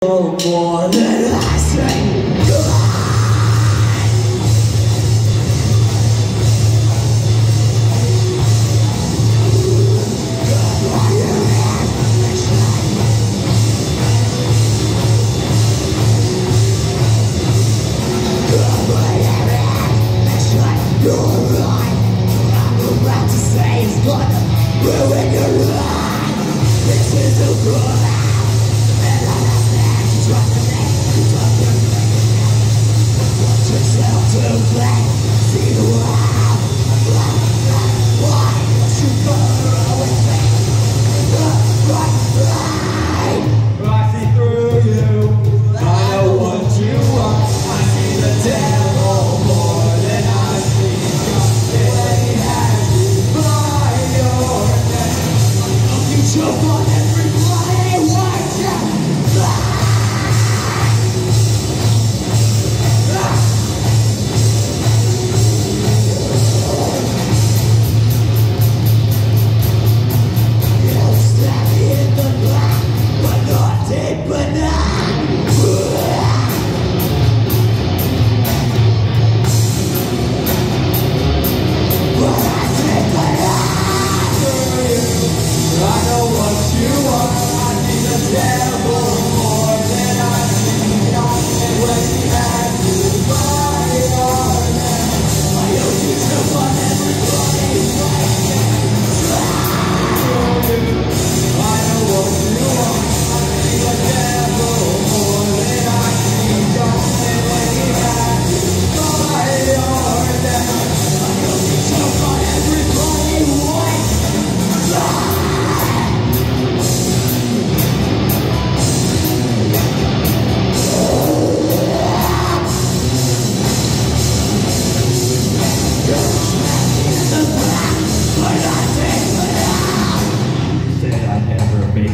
Oh boy, that I say.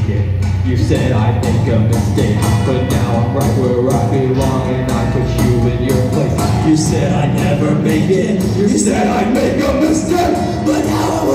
You said I make a mistake But now I'm right where I belong And I put you in your place. You said I'd never make it. You said I make a mistake But now I'm